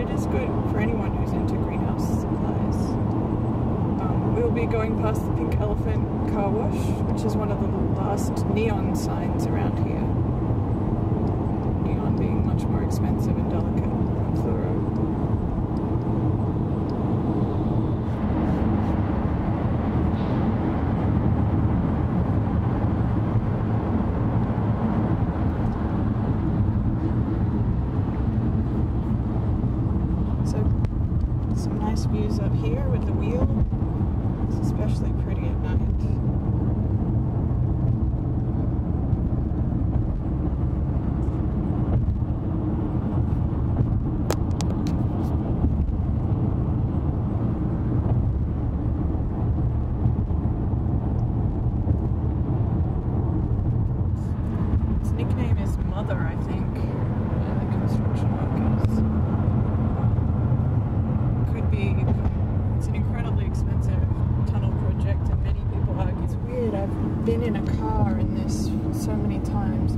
it is good for anyone who's into greenhouse supplies. Um, we'll be going past the Pink Elephant Car Wash, which is one of the last neon signs around here. some nice views up here with the wheel. It's especially pretty at night. nickname is Mother, I think. been in a car in this so many times.